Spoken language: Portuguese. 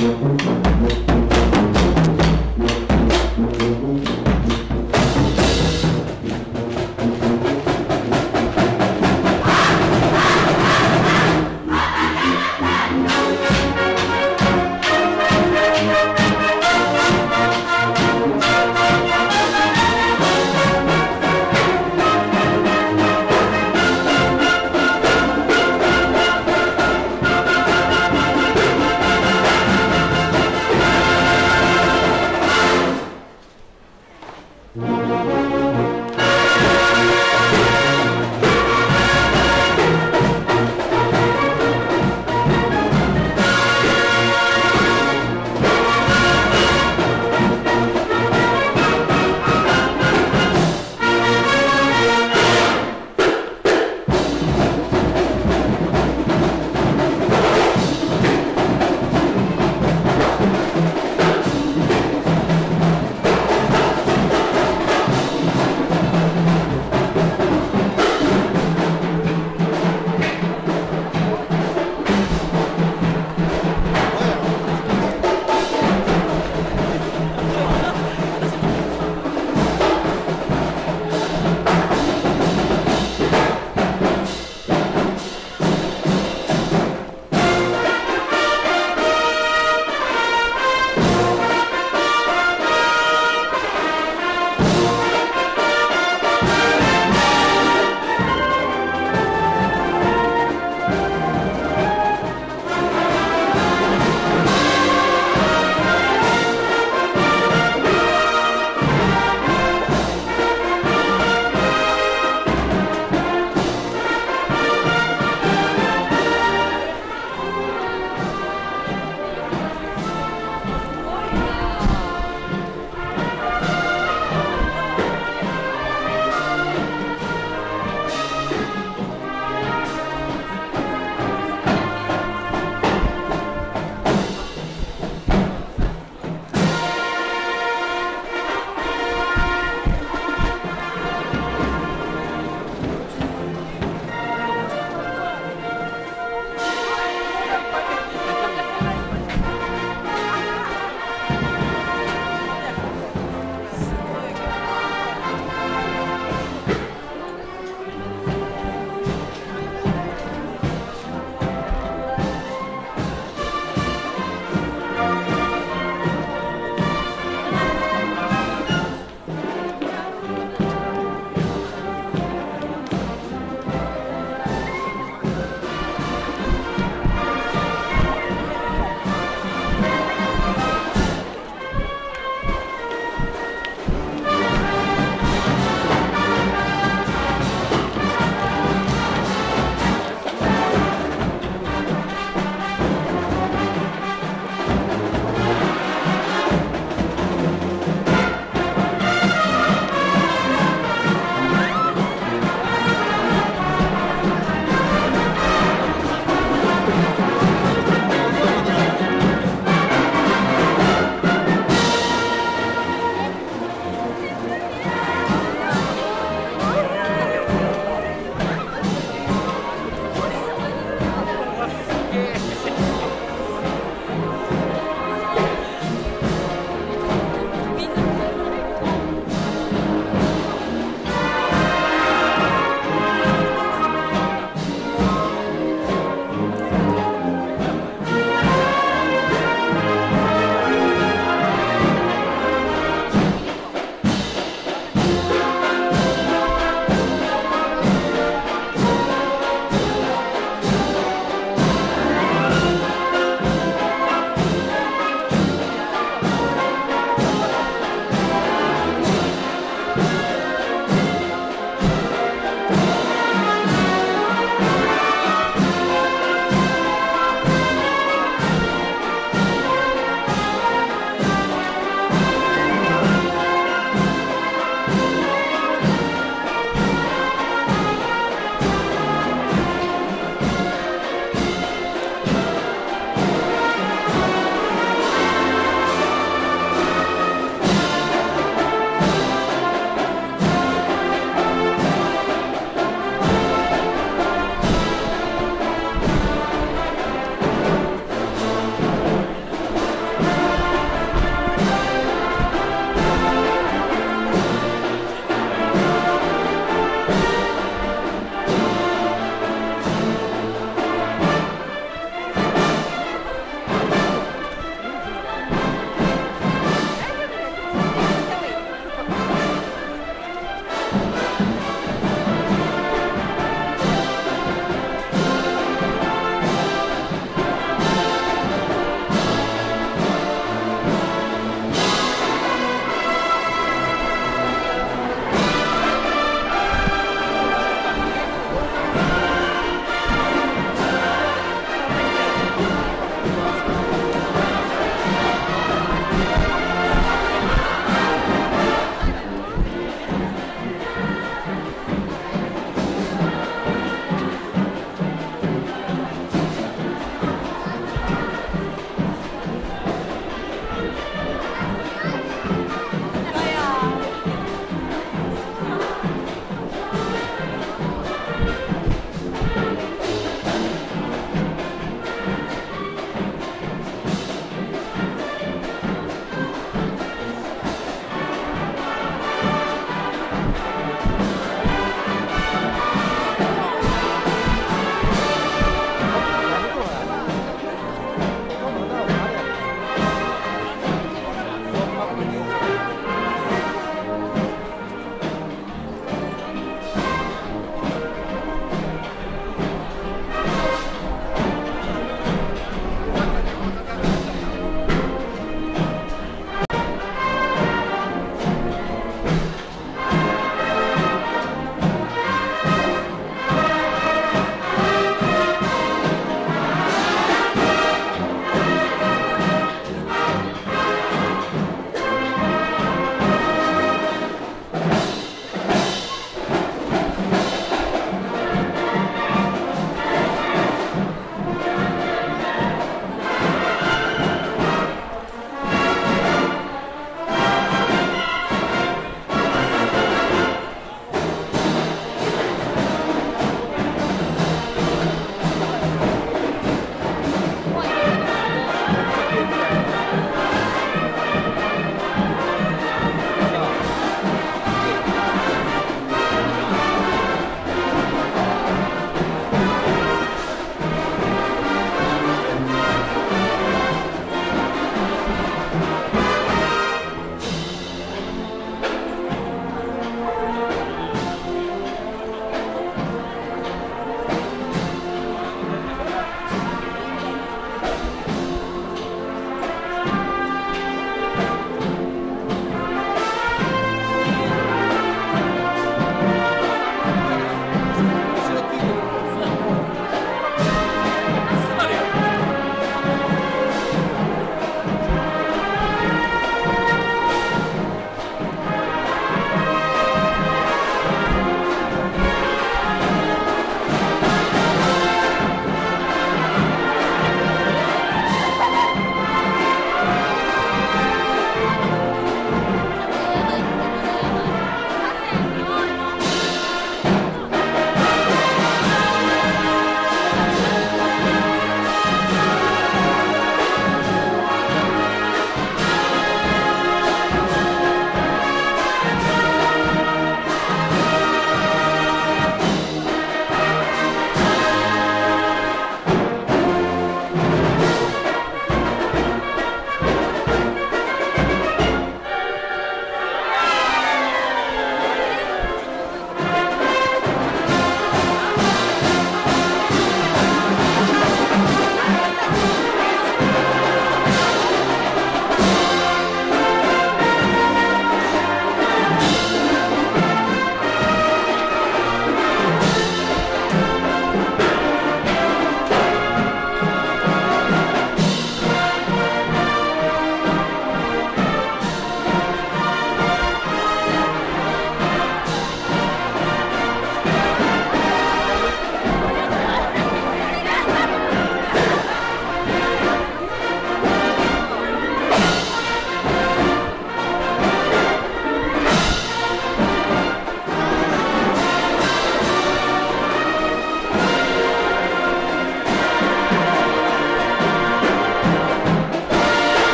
Música